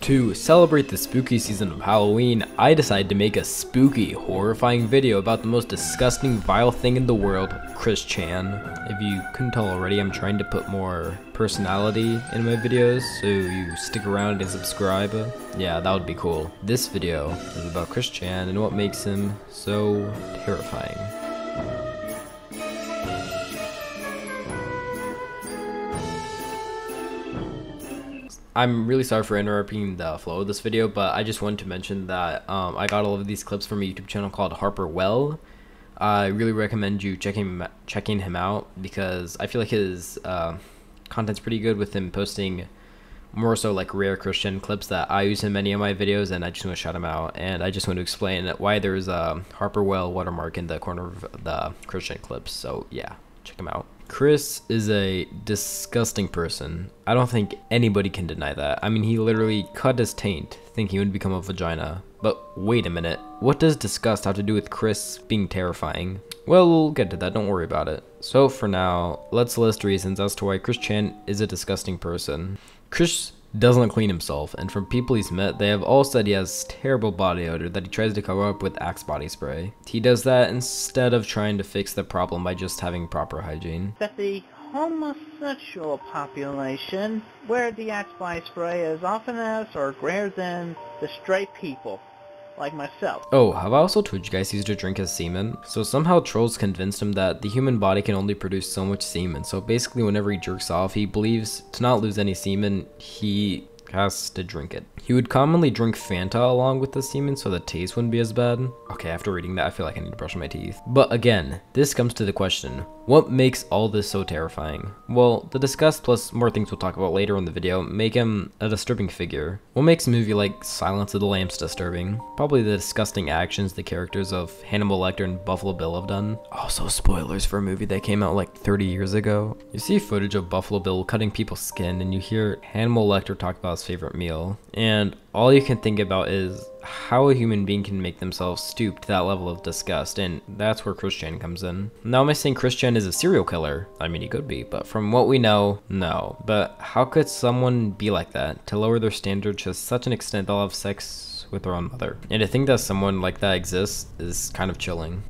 To celebrate the spooky season of Halloween, I decided to make a spooky, horrifying video about the most disgusting, vile thing in the world, Chris Chan. If you couldn't tell already, I'm trying to put more personality in my videos, so you stick around and subscribe. Yeah, that would be cool. This video is about Chris Chan and what makes him so terrifying. I'm really sorry for interrupting the flow of this video, but I just wanted to mention that um, I got all of these clips from a YouTube channel called Harper Well. I really recommend you checking checking him out because I feel like his uh, content's pretty good with him posting more so like rare Chris Chan clips that I use in many of my videos, and I just want to shout him out. And I just want to explain why there's a Harper Well watermark in the corner of the Chris Chan clips. So yeah, check him out. Chris is a disgusting person. I don't think anybody can deny that. I mean, he literally cut his taint thinking he would become a vagina. But wait a minute, what does disgust have to do with Chris being terrifying? Well, we'll get to that, don't worry about it. So for now, let's list reasons as to why Chris Chan is a disgusting person. Chris doesn't clean himself, and from people he's met, they have all said he has terrible body odor that he tries to cover up with Axe body spray. He does that instead of trying to fix the problem by just having proper hygiene. That the homosexual population wear the Axe body spray as often as or greater than the straight people like myself. Oh, have I also told you guys he used to drink his semen? So somehow trolls convinced him that the human body can only produce so much semen. So basically whenever he jerks off, he believes to not lose any semen, he has to drink it. He would commonly drink Fanta along with the semen so the taste wouldn't be as bad. Okay, after reading that, I feel like I need to brush my teeth. But again, this comes to the question, what makes all this so terrifying? Well, the disgust plus more things we'll talk about later in the video make him a disturbing figure. What makes a movie like Silence of the Lambs disturbing? Probably the disgusting actions the characters of Hannibal Lecter and Buffalo Bill have done. Also spoilers for a movie that came out like 30 years ago. You see footage of Buffalo Bill cutting people's skin and you hear Hannibal Lecter talk about his favorite meal. And all you can think about is how a human being can make themselves stoop to that level of disgust, and that's where Chris Chan comes in. Now, am I saying Chris Chan is a serial killer? I mean, he could be, but from what we know, no. But how could someone be like that, to lower their standards to such an extent they'll have sex with their own mother? And to think that someone like that exists is kind of chilling.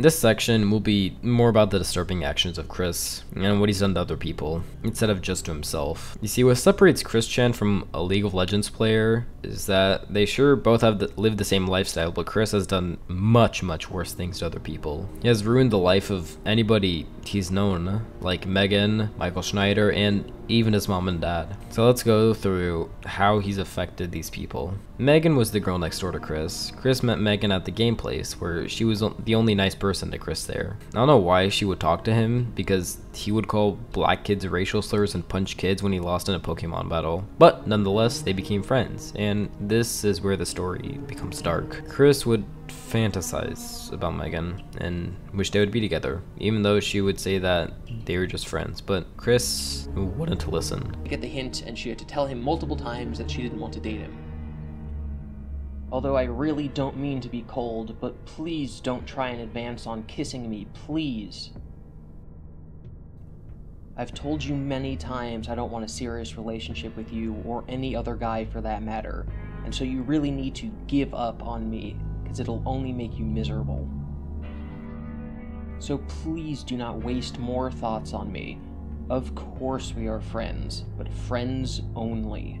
This section will be more about the disturbing actions of Chris and what he's done to other people, instead of just to himself. You see, what separates Chris Chan from a League of Legends player is that they sure both have the, lived the same lifestyle, but Chris has done much, much worse things to other people. He has ruined the life of anybody he's known, like Megan, Michael Snyder, and even his mom and dad. So let's go through how he's affected these people. Megan was the girl next door to Chris. Chris met Megan at the game place, where she was the only nice person to Chris there. I don't know why she would talk to him, because he would call black kids racial slurs and punch kids when he lost in a Pokemon battle. But nonetheless, they became friends, and this is where the story becomes dark. Chris would fantasize about Megan and wish they would be together, even though she would say that they were just friends. But Chris wouldn't listen. I get the hint, and she had to tell him multiple times that she didn't want to date him. Although I really don't mean to be cold, but please don't try and advance on kissing me, please. I've told you many times I don't want a serious relationship with you, or any other guy for that matter, and so you really need to give up on me because it'll only make you miserable. So please do not waste more thoughts on me. Of course we are friends, but friends only.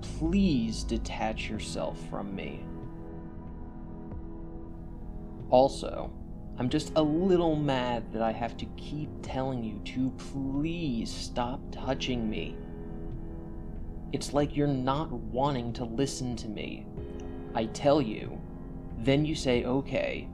Please detach yourself from me. Also, I'm just a little mad that I have to keep telling you to please stop touching me. It's like you're not wanting to listen to me. I tell you, then you say okay,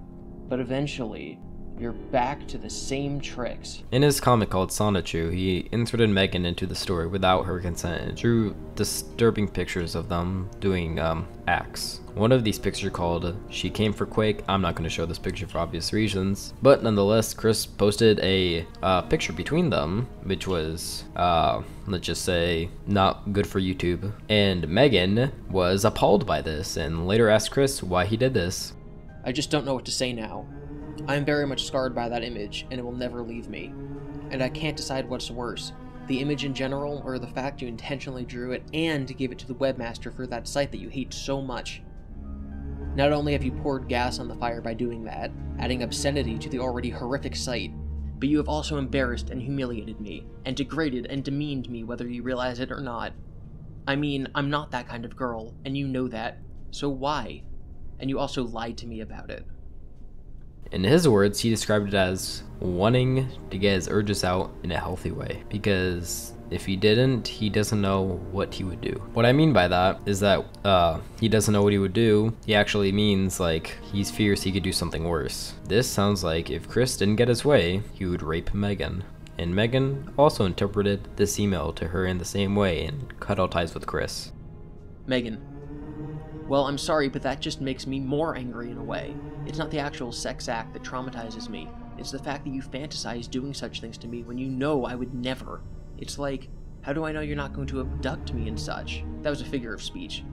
but eventually you're back to the same tricks. In his comic called Sonichu, he inserted Megan into the story without her consent and drew disturbing pictures of them doing um, acts. One of these pictures called She Came for Quake. I'm not going to show this picture for obvious reasons, but nonetheless, Chris posted a uh, picture between them, which was, uh, let's just say, not good for YouTube. And Megan was appalled by this and later asked Chris why he did this. I just don't know what to say now. I am very much scarred by that image, and it will never leave me. And I can't decide what's worse the image in general, or the fact you intentionally drew it and gave it to the webmaster for that site that you hate so much. Not only have you poured gas on the fire by doing that, adding obscenity to the already horrific site, but you have also embarrassed and humiliated me, and degraded and demeaned me whether you realize it or not. I mean, I'm not that kind of girl, and you know that, so why? And you also lied to me about it. In his words, he described it as wanting to get his urges out in a healthy way. Because if he didn't, he doesn't know what he would do. What I mean by that is that uh, he doesn't know what he would do. He actually means like he's fears he could do something worse. This sounds like if Chris didn't get his way, he would rape Megan. And Megan also interpreted this email to her in the same way and cut all ties with Chris. Megan, well, I'm sorry, but that just makes me more angry in a way. It's not the actual sex act that traumatizes me. It's the fact that you fantasize doing such things to me when you know I would never. It's like, how do I know you're not going to abduct me and such? That was a figure of speech.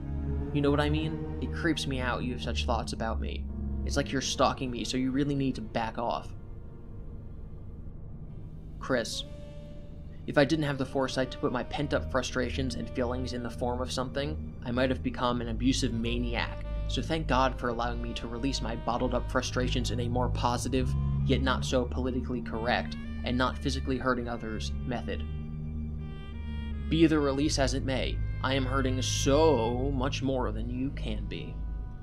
You know what I mean? It creeps me out you have such thoughts about me. It's like you're stalking me, so you really need to back off. Chris, if I didn't have the foresight to put my pent up frustrations and feelings in the form of something, I might have become an abusive maniac. So thank God for allowing me to release my bottled up frustrations in a more positive, yet not so politically correct, and not physically hurting others method. Be the release as it may, I am hurting so much more than you can be.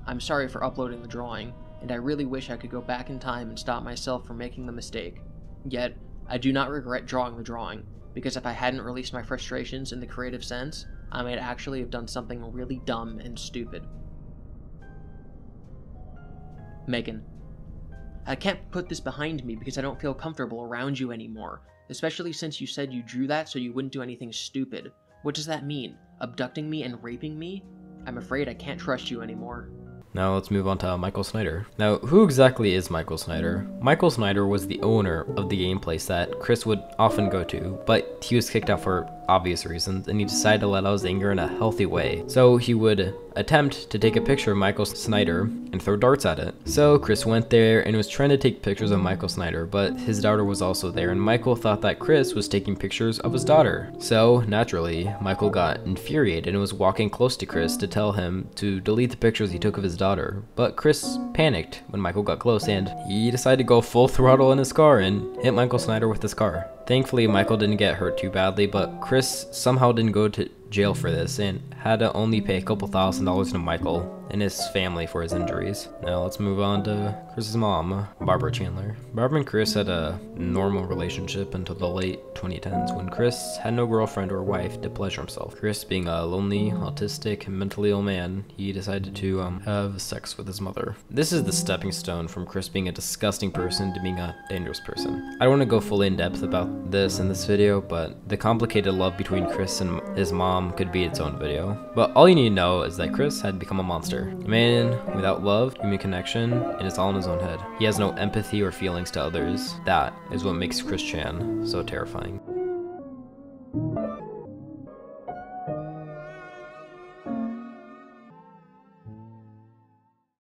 I'm sorry for uploading the drawing, and I really wish I could go back in time and stop myself from making the mistake. Yet, I do not regret drawing the drawing, because if I hadn't released my frustrations in the creative sense, I might actually have done something really dumb and stupid. Megan. I can't put this behind me because I don't feel comfortable around you anymore, especially since you said you drew that so you wouldn't do anything stupid. What does that mean? Abducting me and raping me? I'm afraid I can't trust you anymore. Now let's move on to Michael Snyder. Now, who exactly is Michael Snyder? Michael Snyder was the owner of the game place that Chris would often go to, but he was kicked out for obvious reasons, and he decided to let out his anger in a healthy way. So he would attempt to take a picture of Michael Snyder and throw darts at it. So Chris went there and was trying to take pictures of Michael Snyder, but his daughter was also there, and Michael thought that Chris was taking pictures of his daughter. So naturally, Michael got infuriated and was walking close to Chris to tell him to delete the pictures he took of his daughter. Daughter, but Chris panicked when Michael got close and he decided to go full throttle in his car and hit Michael Snyder with his car. Thankfully, Michael didn't get hurt too badly, but Chris somehow didn't go to jail for this and had to only pay a couple thousand dollars to Michael and his family for his injuries. Now let's move on to Chris's mom, Barbara Chandler. Barbara and Chris had a normal relationship until the late 2010s when Chris had no girlfriend or wife to pleasure himself. Chris, being a lonely, autistic, mentally ill man, he decided to um, have sex with his mother. This is the stepping stone from Chris being a disgusting person to being a dangerous person. I don't want to go fully in depth about this in this video, but the complicated love between Chris and his could be its own video. But all you need to know is that Chris had become a monster. A man without love, human connection, and it's all in his own head. He has no empathy or feelings to others. That is what makes Chris Chan so terrifying.